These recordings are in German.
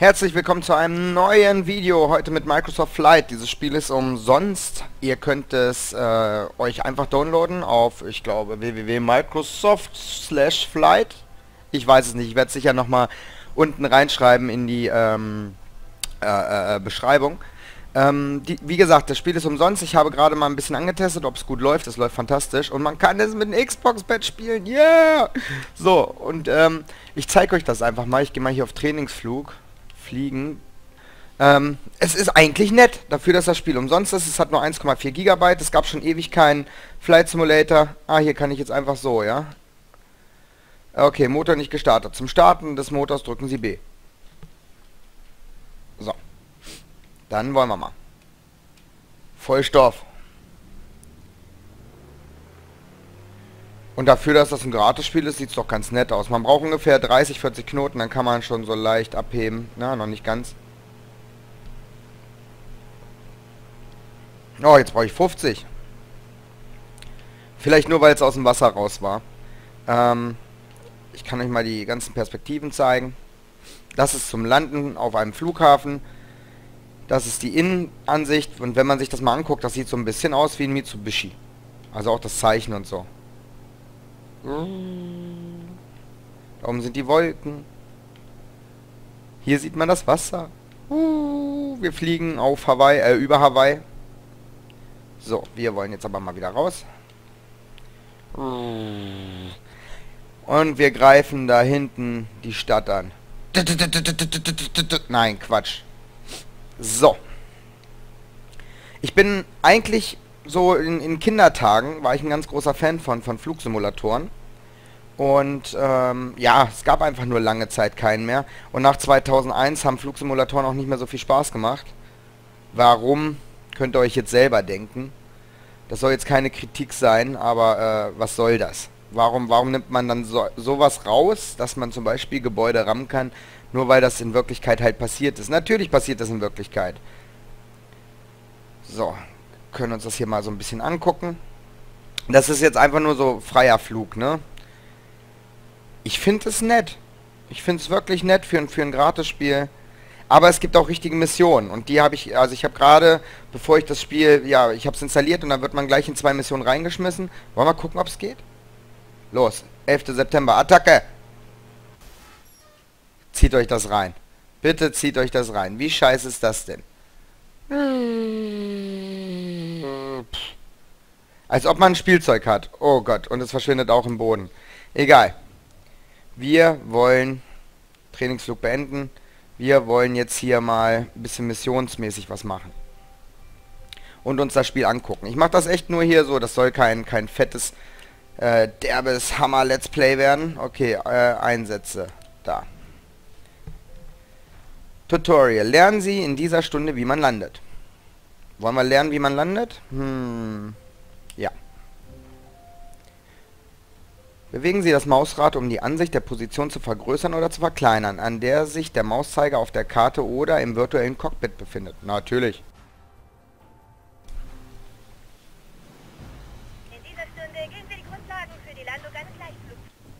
Herzlich willkommen zu einem neuen Video, heute mit Microsoft Flight. Dieses Spiel ist umsonst. Ihr könnt es äh, euch einfach downloaden auf, ich glaube, www.microsoft Flight. Ich weiß es nicht, ich werde es sicher nochmal unten reinschreiben in die ähm, äh, äh, Beschreibung. Ähm, die, wie gesagt, das Spiel ist umsonst. Ich habe gerade mal ein bisschen angetestet, ob es gut läuft. Es läuft fantastisch. Und man kann es mit einem Xbox-Pad spielen. Yeah! So, und ähm, ich zeige euch das einfach mal. Ich gehe mal hier auf Trainingsflug. Fliegen. Ähm, es ist eigentlich nett, dafür, dass das Spiel umsonst ist. Es hat nur 1,4 GB. Es gab schon ewig keinen Flight Simulator. Ah, hier kann ich jetzt einfach so, ja? Okay, Motor nicht gestartet. Zum Starten des Motors drücken Sie B. So. Dann wollen wir mal. Vollstoff. Und dafür, dass das ein Gratis-Spiel ist, sieht es doch ganz nett aus. Man braucht ungefähr 30, 40 Knoten, dann kann man schon so leicht abheben. Na, noch nicht ganz. Oh, jetzt brauche ich 50. Vielleicht nur, weil es aus dem Wasser raus war. Ähm, ich kann euch mal die ganzen Perspektiven zeigen. Das ist zum Landen auf einem Flughafen. Das ist die Innenansicht und wenn man sich das mal anguckt, das sieht so ein bisschen aus wie ein Mitsubishi. Also auch das Zeichen und so. Da oben sind die Wolken. Hier sieht man das Wasser. Wir fliegen auf Hawaii, äh, über Hawaii. So, wir wollen jetzt aber mal wieder raus. Und wir greifen da hinten die Stadt an. Nein, Quatsch. So. Ich bin eigentlich so in, in, Kindertagen, war ich ein ganz großer Fan von, von Flugsimulatoren. Und ähm, ja, es gab einfach nur lange Zeit keinen mehr. Und nach 2001 haben Flugsimulatoren auch nicht mehr so viel Spaß gemacht. Warum, könnt ihr euch jetzt selber denken. Das soll jetzt keine Kritik sein, aber äh, was soll das? Warum, warum nimmt man dann so, sowas raus, dass man zum Beispiel Gebäude rammen kann, nur weil das in Wirklichkeit halt passiert ist. Natürlich passiert das in Wirklichkeit. So, können uns das hier mal so ein bisschen angucken. Das ist jetzt einfach nur so freier Flug, ne? Ich finde es nett. Ich finde es wirklich nett für, für ein Gratisspiel. Aber es gibt auch richtige Missionen. Und die habe ich, also ich habe gerade, bevor ich das Spiel, ja, ich habe es installiert und dann wird man gleich in zwei Missionen reingeschmissen. Wollen wir gucken, ob es geht? Los, 11. September, Attacke! Zieht euch das rein. Bitte zieht euch das rein. Wie scheiße ist das denn? Als ob man ein Spielzeug hat. Oh Gott, und es verschwindet auch im Boden. Egal. Wir wollen Trainingsflug beenden. Wir wollen jetzt hier mal ein bisschen missionsmäßig was machen. Und uns das Spiel angucken. Ich mache das echt nur hier so. Das soll kein, kein fettes, äh, derbes Hammer-Let's Play werden. Okay, äh, Einsätze. Da. Tutorial. Lernen Sie in dieser Stunde, wie man landet. Wollen wir lernen, wie man landet? Hm. Ja. Bewegen Sie das Mausrad, um die Ansicht der Position zu vergrößern oder zu verkleinern, an der sich der Mauszeiger auf der Karte oder im virtuellen Cockpit befindet. Natürlich.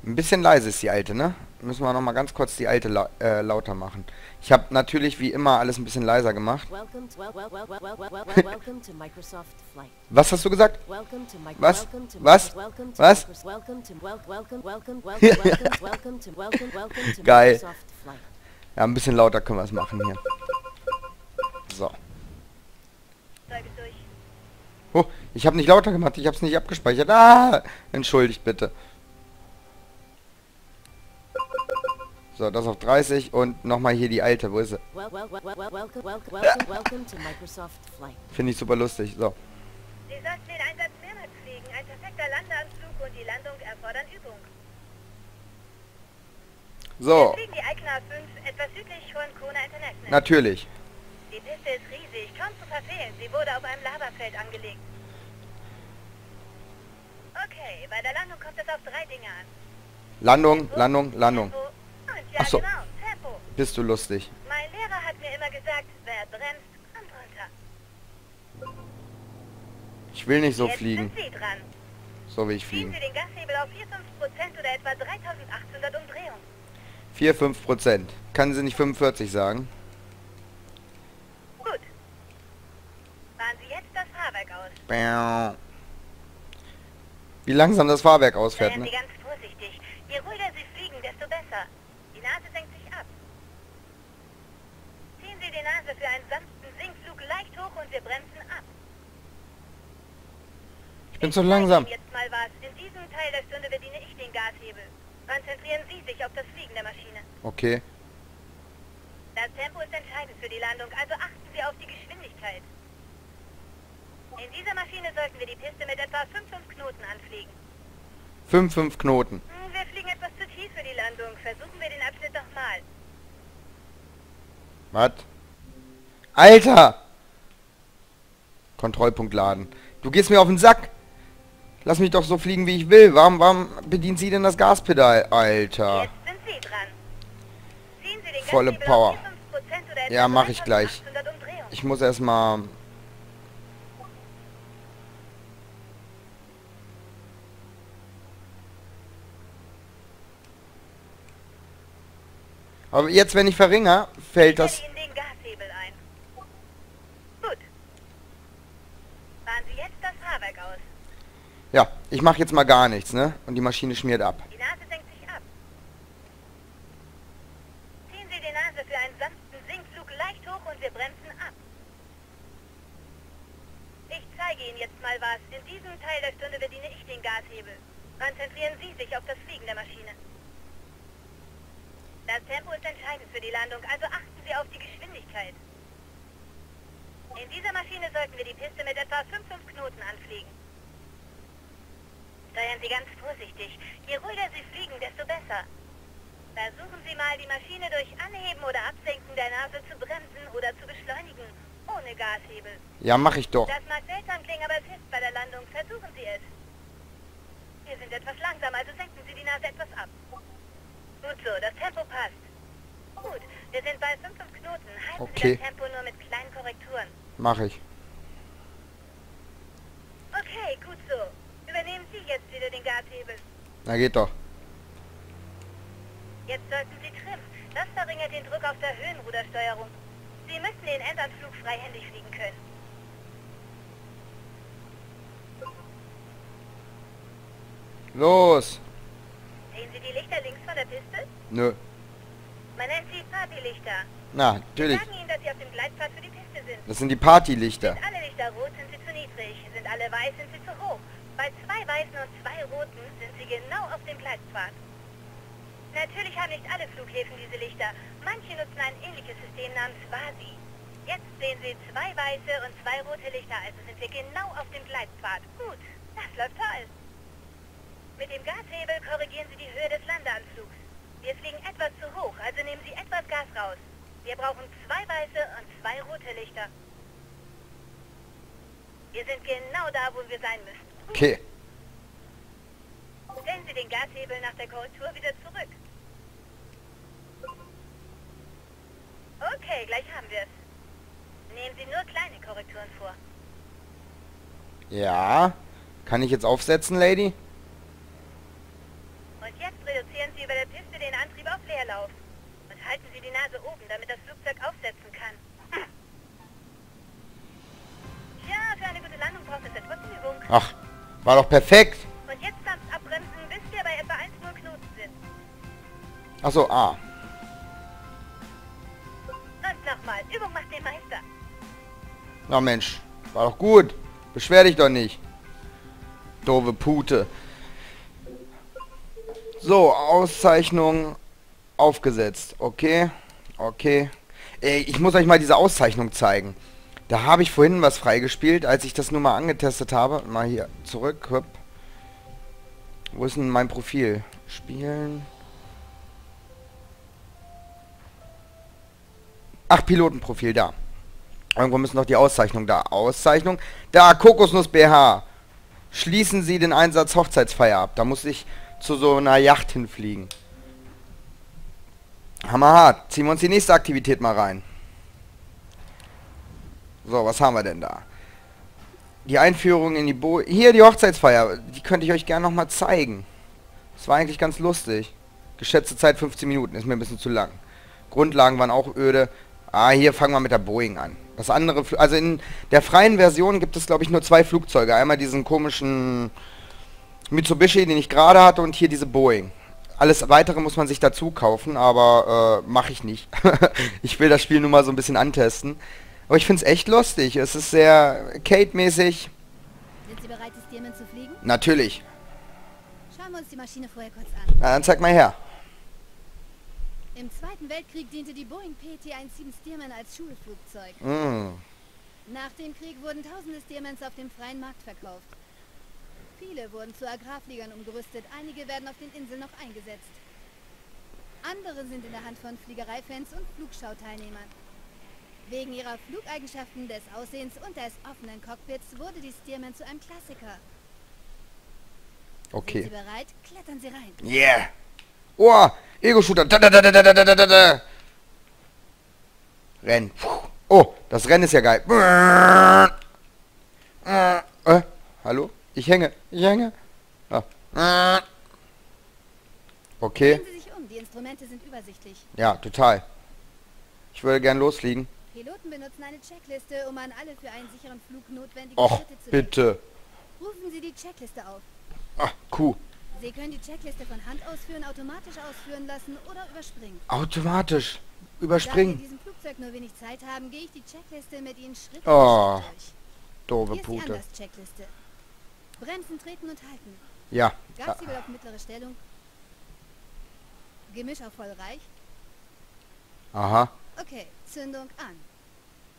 Ein bisschen leise ist die alte, ne? Müssen wir noch mal ganz kurz die alte la äh, lauter machen. Ich habe natürlich wie immer alles ein bisschen leiser gemacht. Was hast du gesagt? Was? Was? Was? Geil. Ja, ein bisschen lauter können wir es machen hier. So. Oh, ich habe nicht lauter gemacht, ich habe es nicht abgespeichert. Ah, entschuldigt bitte. So, das auf 30 und nochmal hier die alte. Wo ist sie? Finde ich super lustig. So. Sie sollten den Einsatz mehrmals fliegen. Ein perfekter Landeanflug und die Landung erfordern Übung. So. Wir fliegen die Icona 5 etwas südlich von Kona International. Natürlich. Die Piste ist riesig, kaum zu verfehlen. Sie wurde auf einem Lavafeld angelegt. Okay, bei der Landung kommt es auf drei Dinge an. Landung, Landung, Landung. Ach so. Genau, Tempo. Bist du lustig. Mein Lehrer hat mir immer gesagt, wer bremst, kommt runter. Ich will nicht so Jetzt fliegen. So will ich fliegen. Sie den Gashebel auf 4-5% oder etwa 3800 Umdrehungen. 4, 5 Prozent. Kann sie nicht 45 sagen? Gut. Fahren Sie jetzt das Fahrwerk aus. Bäh. Wie langsam das Fahrwerk ausfährt, ne? Sie ganz vorsichtig. Je ruhiger Sie fliegen, desto besser. Die Nase senkt sich ab. Ziehen Sie die Nase für einen sanften Sinkflug leicht hoch und wir bremsen ab. Ich bin zu langsam. Jetzt mal was. In diesem Teil der Stunde bediene ich den Gashebel. Konzentrieren Sie sich auf das Fliegen der Maschine. Okay. Das Tempo ist entscheidend für die Landung, also achten Sie auf die Geschwindigkeit. In dieser Maschine sollten wir die Piste mit etwa 5,5 Knoten anfliegen. 5, 5 Knoten. Hm, Wir fliegen etwas zu tief für die Landung. Versuchen wir den Abschnitt nochmal. Was? Alter! Kontrollpunkt laden. Du gehst mir auf den Sack. Lass mich doch so fliegen, wie ich will. Warum, warum bedient sie denn das Gaspedal? Alter. Jetzt sind Sie dran. Ziehen Sie den Volle Power. auf 4,5% oder etwa Ja, mach ich gleich. 3800 Umdrehungen. Ich muss erstmal... Aber jetzt, wenn ich verringere, fällt das... Stelle Ihnen den Gashebel ein. Gut. Fahren Sie jetzt das Fahrwerk aus. Ja, ich mache jetzt mal gar nichts, ne? Und die Maschine schmiert ab. Die Nase senkt sich ab. Ziehen Sie die Nase für einen sanften Sinkflug leicht hoch und wir bremsen ab. Ich zeige Ihnen jetzt mal was. In diesem Teil der Stunde bediene ich den Gashebel. Konzentrieren Sie sich auf das Fliegen der Maschine. Das Tempo ist entscheidend für die Landung, also achten Sie auf die Geschwindigkeit. In dieser Maschine sollten wir die Piste mit etwa 5,5 Knoten anfliegen. Steuern Sie ganz vorsichtig. Je ruhiger Sie fliegen, desto besser. Versuchen Sie mal, die Maschine durch Anheben oder Absenken der Nase zu bremsen oder zu beschleunigen, ohne Gashebel. Ja, mache ich doch. Das mag seltsam klingen, aber es hilft bei der Landung. Versuchen Sie es. Wir sind etwas langsam, also senken Sie die Nase etwas ab. Gut so, das Tempo passt. Gut, wir sind bei 5 Knoten. Halten Okay. Sie das Tempo nur mit kleinen Korrekturen. Mache ich. Okay, gut so. Übernehmen Sie jetzt wieder den Gashebel. Na geht doch. Jetzt sollten Sie trimmen. Das verringert den Druck auf der Höhenrudersteuerung. Sie müssen den Endanflug freihändig fliegen können. Los! Sehen Sie die Lichter links von der Piste? Nö. Man nennt sie Partylichter. Na, Wir natürlich. sagen Ihnen, dass Sie auf dem Gleitpfad für die Piste sind. Das sind die Partylichter. Sind alle Lichter rot, sind Sie zu niedrig. Sind alle weiß, sind Sie zu hoch. Bei zwei weißen und zwei roten sind Sie genau auf dem Gleitpfad. Natürlich haben nicht alle Flughäfen diese Lichter. Manche nutzen ein ähnliches System namens VASI. Jetzt sehen Sie zwei weiße und zwei rote Lichter, also sind wir genau auf dem Gleitpfad. Gut, das läuft toll. Mit dem Gashebel korrigieren Sie die Höhe des Landeanflugs. Wir fliegen etwas zu hoch, also nehmen Sie etwas Gas raus. Wir brauchen zwei weiße und zwei rote Lichter. Wir sind genau da, wo wir sein müssen. Okay. Stellen Sie den Gashebel nach der Korrektur wieder zurück. Okay, gleich haben wir es. Nehmen Sie nur kleine Korrekturen vor. Ja. Kann ich jetzt aufsetzen, Lady? Und jetzt reduzieren Sie über der Piste den Antrieb auf Leerlauf. Und halten Sie die Nase oben, damit das Flugzeug aufsetzen kann. Hm. Ja, für eine gute Landung braucht es etwas Übung. Ach, war doch perfekt. Und jetzt sanft abbremsen, bis wir bei etwa 1 0 Knoten sind. Achso, ah. Und nochmal, Übung macht den Meister. Na Mensch, war doch gut. Beschwer dich doch nicht. Doofe Pute. So, Auszeichnung aufgesetzt. Okay, okay. Ey, ich muss euch mal diese Auszeichnung zeigen. Da habe ich vorhin was freigespielt, als ich das nur mal angetestet habe. Mal hier zurück. Hopp. Wo ist denn mein Profil? Spielen. Ach, Pilotenprofil, da. Irgendwo müssen noch die Auszeichnungen da. Auszeichnung. Da, Kokosnuss BH. Schließen Sie den Einsatz Hochzeitsfeier ab. Da muss ich zu so einer Yacht hinfliegen. Hammerhart. Ziehen wir uns die nächste Aktivität mal rein. So, was haben wir denn da? Die Einführung in die Bo... Hier, die Hochzeitsfeier. Die könnte ich euch gerne nochmal zeigen. Das war eigentlich ganz lustig. Geschätzte Zeit 15 Minuten, ist mir ein bisschen zu lang. Grundlagen waren auch öde. Ah, hier fangen wir mit der Boeing an. Das andere, Fl- also in der freien Version gibt es glaube ich nur zwei Flugzeuge. Einmal diesen komischen Mitsubishi, den ich gerade hatte und hier diese Boeing. Alles weitere muss man sich dazu kaufen, aber äh, mache ich nicht. ich will das Spiel nur mal so ein bisschen antesten. Aber ich finde es echt lustig. Es ist sehr Kate-mäßig. Sind Sie bereit, die Stearman zu fliegen? Natürlich. Schauen wir uns die Maschine vorher kurz an. Na, dann zeig mal her. Im Zweiten Weltkrieg diente die Boeing PT-17 Stearman als Schulflugzeug. Mm. Nach dem Krieg wurden tausende Stearmans auf dem freien Markt verkauft. Viele wurden zu Agrarfliegern umgerüstet, einige werden auf den Inseln noch eingesetzt. Andere sind in der Hand von Fliegereifans und Flugschauteilnehmern. Wegen ihrer Flugeigenschaften, des Aussehens und des offenen Cockpits wurde die Stearman zu einem Klassiker. Okay. Sind Sie bereit? Klettern Sie rein. Yeah! Oh! Ego-Shooter! Da, da, da, da, da, da, da, da. Rennen. Puh. Oh, das Rennen ist ja geil. Äh, hallo? Ich hänge. Ich hänge. Ah. Okay. Um. Ja, total. Ich würde gern losfliegen. Piloten benutzen eine Checkliste, um an alle für einen sicheren Flug notwendigen Och, Schritte zu bitte. Rufen Sie die Checkliste auf. Ach, Kuh. Sie können die Checkliste von Hand ausführen, automatisch ausführen lassen oder überspringen. Automatisch. Da wir in Überspringen. diesem Flugzeug nur wenig Zeit haben, gehe ich die Checkliste mit Ihnen Schritt Oh, durch. Doofe Hier Pute. Anders-Checkliste. Bremsen, treten und halten. Ja. Gassiebel auf mittlere Stellung. Gemisch auf voll reich. Aha. Okay, Zündung an.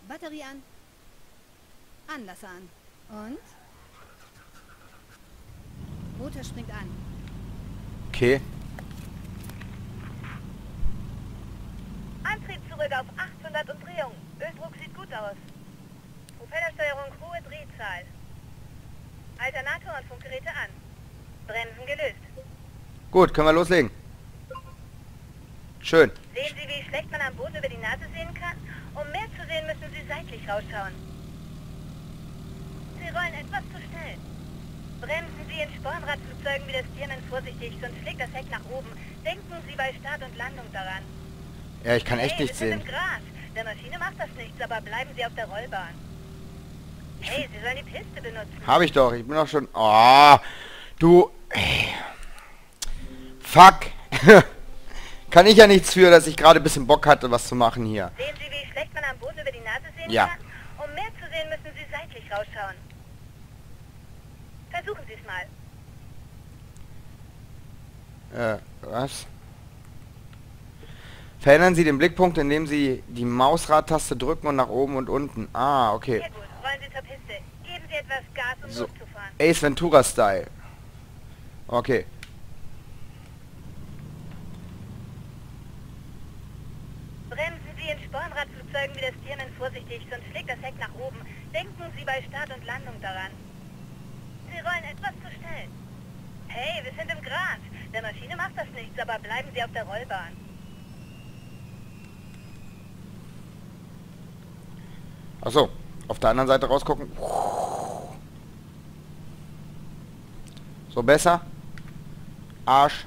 Batterie an. Anlasser an. Und? Motor springt an. Okay. Antrieb zurück auf 800 Umdrehungen. Öldruck sieht gut aus. Propellersteuerung hohe Drehzahl. Alternator und Funkgeräte an. Bremsen gelöst. Gut, können wir loslegen. Schön. Sehen Sie, wie schlecht man am Boden über die Nase sehen kann? Um mehr zu sehen, müssen Sie seitlich rausschauen. Sie rollen etwas zu schnell. Bremsen Sie in Spornradflugzeugen wie das Tiermann vorsichtig, sonst schlägt das Heck nach oben. Denken Sie bei Start und Landung daran. Ja, ich kann echt hey, nichts sehen. im Gras. Der Maschine macht das nichts, aber bleiben Sie auf der Rollbahn. Hey, Sie sollen die Piste benutzen. Habe ich doch. Ich bin doch schon... Oh, du... Fuck. kann ich ja nichts für, dass ich gerade ein bisschen Bock hatte, was zu machen hier. Sehen Sie, wie schlecht man am Boden über die Nase sehen Ja. kann? Um mehr zu sehen, müssen Sie seitlich rausschauen. Versuchen Sie es mal. Äh, was? Verändern Sie den Blickpunkt, indem Sie die Mausradtaste drücken und nach oben und unten. Ah, okay. Sehr gut. Rollen Sie zur Piste. Geben Sie etwas Gas, um So. loszufahren. Ace Ventura Style. Okay. Bremsen Sie in Spornradflugzeugen wie das Tiermann vorsichtig, sonst schlägt das Heck nach oben. Denken Sie bei Start und Landung daran. Sie rollen etwas zu schnell. Hey, wir sind im Gras. Der Maschine macht das nichts, aber bleiben Sie auf der Rollbahn. Achso, auf der anderen Seite rausgucken. So besser. Arsch.